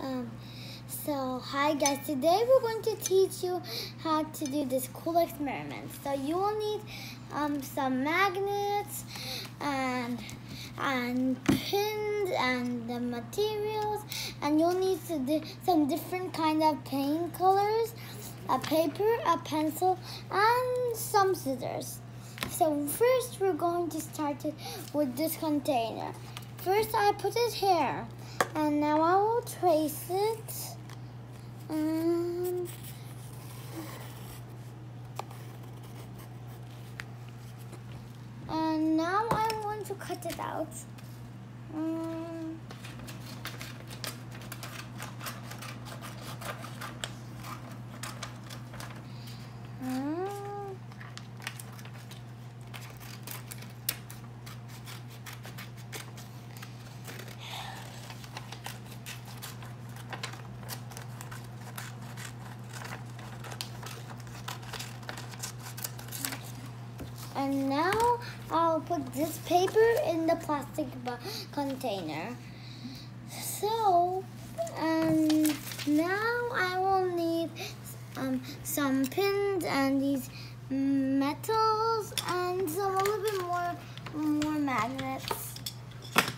Um, so, hi guys, today we're going to teach you how to do this cool experiment. So you will need um, some magnets and and pins and the materials and you'll need some different kind of paint colors, a paper, a pencil, and some scissors. So first we're going to start it with this container. First I put it here and now I will trace it. Um, and now I'm going to cut it out. Um, And now I'll put this paper in the plastic container. So, and now I will need um, some pins and these metals and some a little bit more more magnets.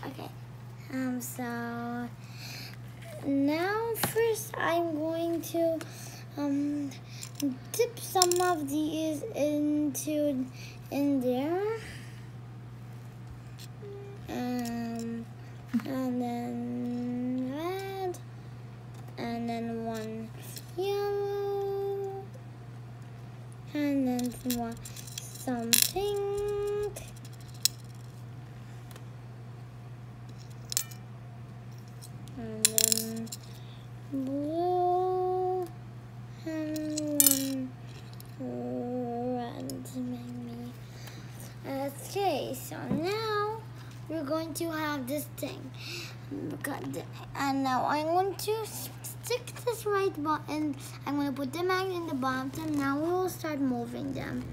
Okay, um, so now first I'm going to um, dip some of these into in there. Um, and then red, and then one yellow, and then more, some pink. And then blue, and one red maybe. Okay, so now we're going to have this thing. And now I'm going to stick this right button. I'm going to put the magnet in the bottom. And now we will start moving them.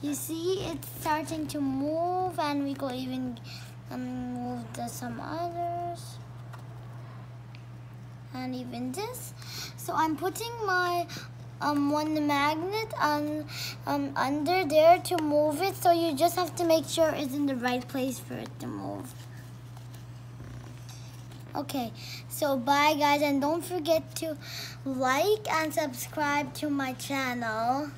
You see, it's starting to move and we could even um, move the, some others. And even this. So I'm putting my um, one magnet on, um, under there to move it. So you just have to make sure it's in the right place for it to move. Okay, so bye guys and don't forget to like and subscribe to my channel.